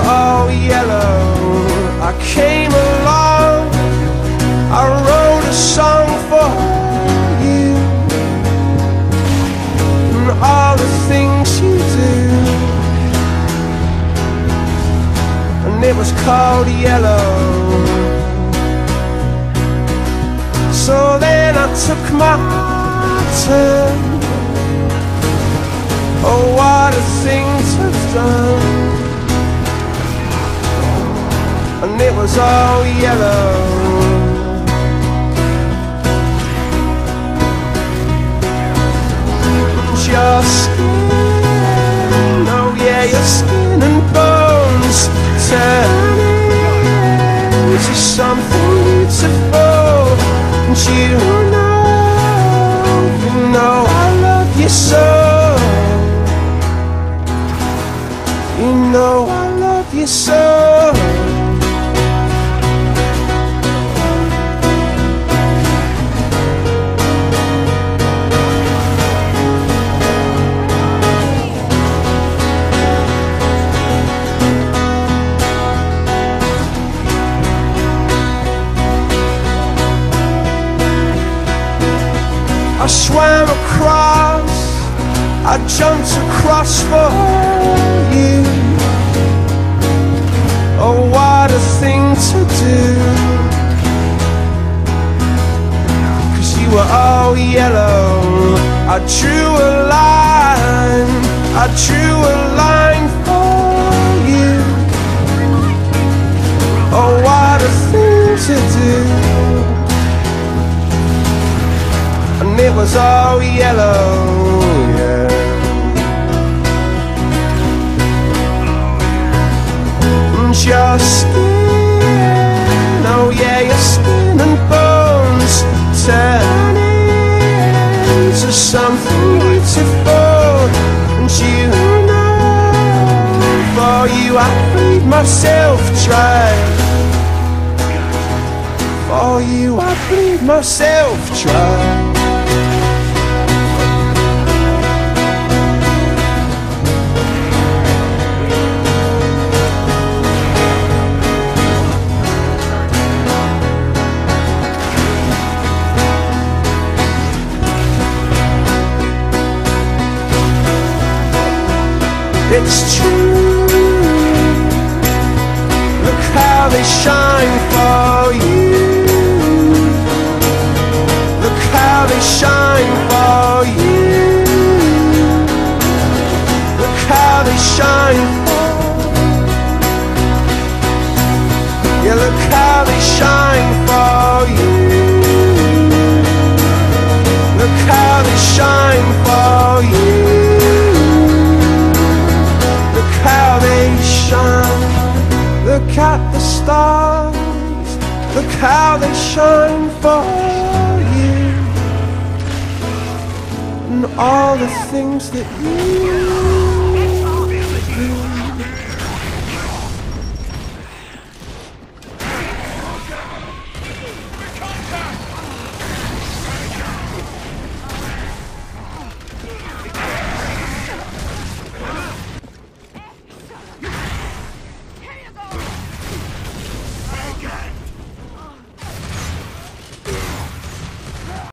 were all yellow. I came along, I wrote a song for you, and all the things you do, and it was called Yellow. So then I took my turn. Oh, what a thing to have done. And it was all yellow. Your skin, oh yeah, your skin and bones turning into something beautiful. And you know, you know I love you so. You know I love you so. I swam across, I jumped across for you. Oh, what a thing to do. Cause you were all yellow. I drew a line, I drew a line for you. Oh, what a thing to do. It was all yellow, yeah. Mm, and your skin, oh yeah, your skin and bones turning into something beautiful. And you know, for you I breathe myself dry. For you I bleed myself dry. It's true. Look how they shine for you. Look how they shine for you. Look how they shine for Yeah, look how they shine for you. Look how they shine how they shine for you. And all the things that you.